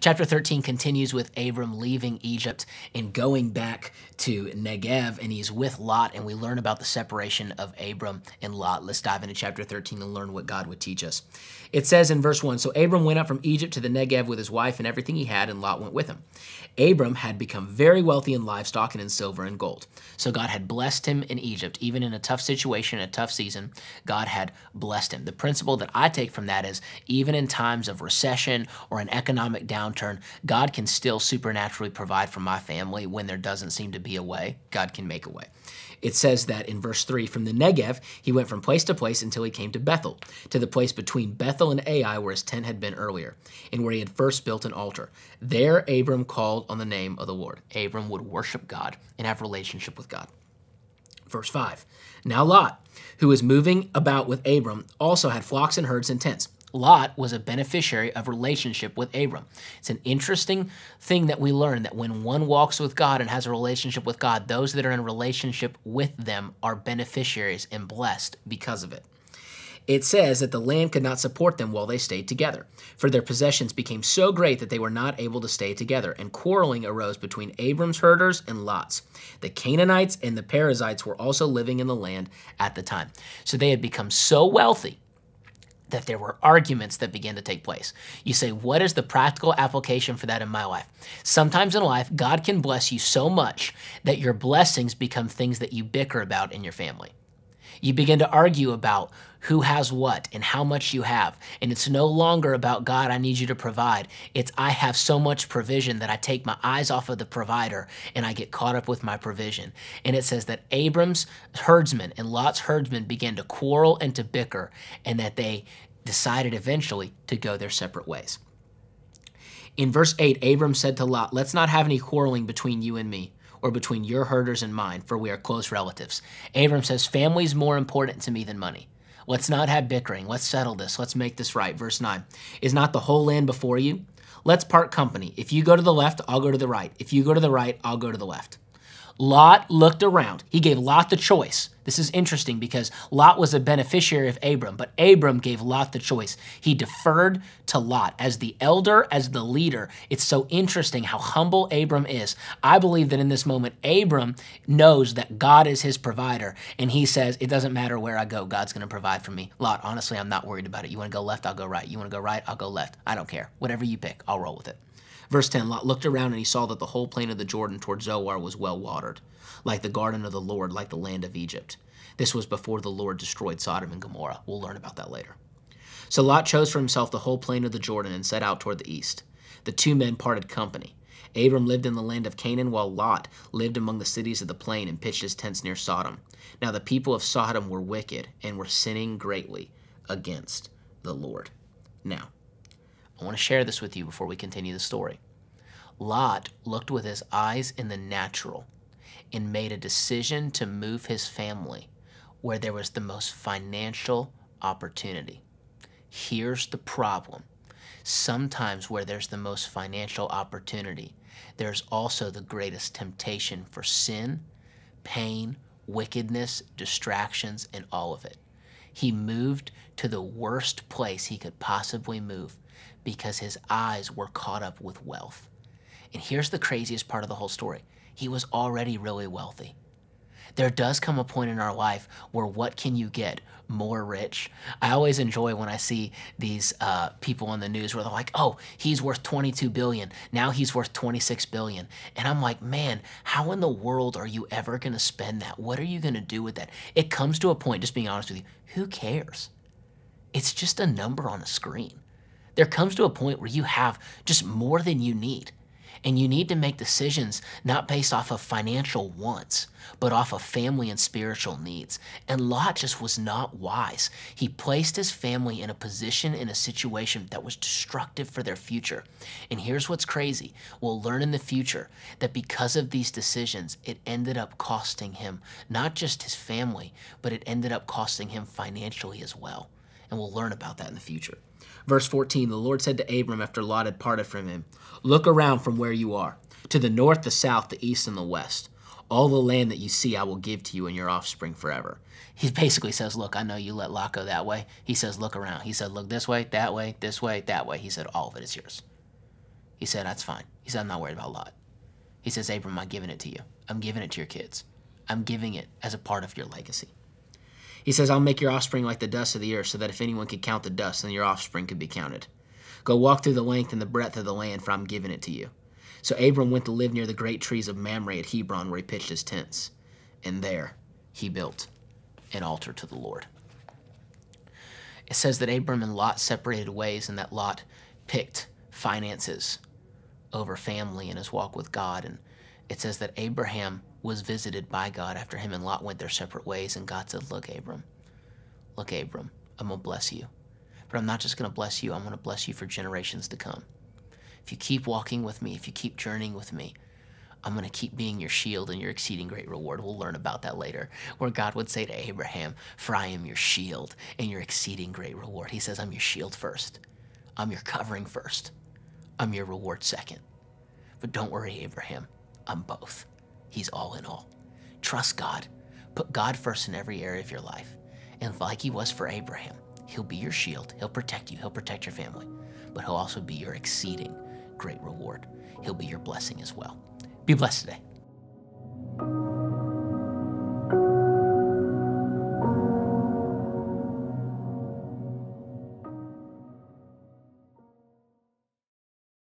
Chapter 13 continues with Abram leaving Egypt and going back to Negev, and he's with Lot, and we learn about the separation of Abram and Lot. Let's dive into chapter 13 and learn what God would teach us. It says in verse 1 So Abram went up from Egypt to the Negev with his wife and everything he had, and Lot went with him. Abram had become very wealthy in livestock and in silver and gold. So God had blessed him in Egypt. Even in a tough situation, a tough season, God had blessed him. The principle that I take from that is even in times of recession or an economic downturn, God can still supernaturally provide for my family when there doesn't seem to be a way. God can make a way. It says that in verse 3 from the Negev, he went from place to place until he came to Bethel, to the place between Bethel and Ai where his tent had been earlier, and where he had first built an altar. There Abram called on the name of the Lord. Abram would worship God and have relationship with God. Verse 5 Now Lot, who was moving about with Abram, also had flocks and herds and tents. Lot was a beneficiary of relationship with Abram. It's an interesting thing that we learn that when one walks with God and has a relationship with God, those that are in relationship with them are beneficiaries and blessed because of it. It says that the land could not support them while they stayed together, for their possessions became so great that they were not able to stay together, and quarreling arose between Abram's herders and Lot's. The Canaanites and the Perizzites were also living in the land at the time. So they had become so wealthy that there were arguments that began to take place. You say, what is the practical application for that in my life? Sometimes in life, God can bless you so much that your blessings become things that you bicker about in your family. You begin to argue about who has what and how much you have. And it's no longer about God, I need you to provide. It's I have so much provision that I take my eyes off of the provider and I get caught up with my provision. And it says that Abram's herdsmen and Lot's herdsmen began to quarrel and to bicker, and that they decided eventually to go their separate ways. In verse 8, Abram said to Lot, Let's not have any quarreling between you and me or between your herders and mine, for we are close relatives. Abram says, Family's more important to me than money. Let's not have bickering. Let's settle this. Let's make this right. Verse 9 Is not the whole land before you? Let's part company. If you go to the left, I'll go to the right. If you go to the right, I'll go to the left. Lot looked around. He gave Lot the choice. This is interesting because Lot was a beneficiary of Abram, but Abram gave Lot the choice. He deferred to Lot as the elder, as the leader. It's so interesting how humble Abram is. I believe that in this moment, Abram knows that God is his provider, and he says, It doesn't matter where I go, God's going to provide for me. Lot, honestly, I'm not worried about it. You want to go left, I'll go right. You want to go right, I'll go left. I don't care. Whatever you pick, I'll roll with it. Verse 10 Lot looked around and he saw that the whole plain of the Jordan toward Zoar was well watered, like the garden of the Lord, like the land of Egypt. This was before the Lord destroyed Sodom and Gomorrah. We'll learn about that later. So Lot chose for himself the whole plain of the Jordan and set out toward the east. The two men parted company. Abram lived in the land of Canaan, while Lot lived among the cities of the plain and pitched his tents near Sodom. Now the people of Sodom were wicked and were sinning greatly against the Lord. Now, I want to share this with you before we continue the story. Lot looked with his eyes in the natural and made a decision to move his family where there was the most financial opportunity. Here's the problem. Sometimes where there's the most financial opportunity, there's also the greatest temptation for sin, pain, wickedness, distractions, and all of it. He moved to the worst place he could possibly move because his eyes were caught up with wealth. And here's the craziest part of the whole story he was already really wealthy. There does come a point in our life where what can you get? More rich. I always enjoy when I see these uh, people on the news where they're like, "Oh, he's worth 22 billion. Now he's worth 26 billion." And I'm like, "Man, how in the world are you ever going to spend that? What are you going to do with that?" It comes to a point. Just being honest with you, who cares? It's just a number on a screen. There comes to a point where you have just more than you need. And you need to make decisions not based off of financial wants, but off of family and spiritual needs. And Lot just was not wise. He placed his family in a position, in a situation that was destructive for their future. And here's what's crazy we'll learn in the future that because of these decisions, it ended up costing him not just his family, but it ended up costing him financially as well. And we'll learn about that in the future. Verse 14 The Lord said to Abram after Lot had parted from him, Look around from where you are, to the north, the south, the east, and the west. All the land that you see I will give to you and your offspring forever. He basically says, Look, I know you let Lot go that way. He says, Look around. He said, Look this way, that way, this way, that way. He said, All of it is yours. He said, That's fine. He said, I'm not worried about Lot. He says, Abram, I'm giving it to you. I'm giving it to your kids. I'm giving it as a part of your legacy. He says, I'll make your offspring like the dust of the earth, so that if anyone could count the dust, then your offspring could be counted. Go walk through the length and the breadth of the land, for I'm giving it to you. So Abram went to live near the great trees of Mamre at Hebron, where he pitched his tents. And there he built an altar to the Lord. It says that Abram and Lot separated ways, and that Lot picked finances over family in his walk with God. And it says that Abraham was visited by God after him and Lot went their separate ways, and God said, Look, Abram, look, Abram, I'm going to bless you. But I'm not just going to bless you, I'm going to bless you for generations to come. If you keep walking with me, if you keep journeying with me, I'm going to keep being your shield and your exceeding great reward. We'll learn about that later, where God would say to Abraham, For I am your shield and your exceeding great reward. He says, I'm your shield first, I'm your covering first, I'm your reward second. But don't worry, Abraham, I'm both. He's all in all. Trust God. Put God first in every area of your life. And like He was for Abraham, He'll be your shield. He'll protect you. He'll protect your family. But He'll also be your exceeding great reward. He'll be your blessing as well. Be blessed today.